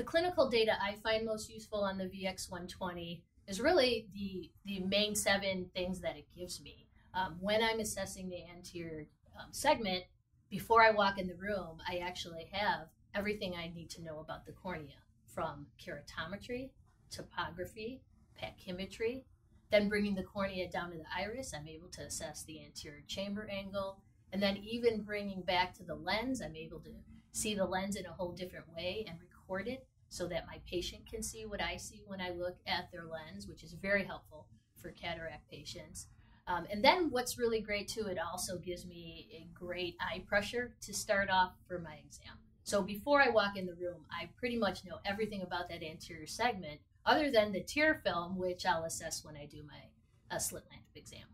The clinical data I find most useful on the VX120 is really the, the main seven things that it gives me. Um, when I'm assessing the anterior um, segment, before I walk in the room, I actually have everything I need to know about the cornea from keratometry, topography, pachymetry. Then bringing the cornea down to the iris, I'm able to assess the anterior chamber angle. And then even bringing back to the lens, I'm able to see the lens in a whole different way and record it so that my patient can see what I see when I look at their lens, which is very helpful for cataract patients. Um, and then what's really great too, it also gives me a great eye pressure to start off for my exam. So before I walk in the room, I pretty much know everything about that anterior segment, other than the tear film, which I'll assess when I do my uh, slit lamp exam.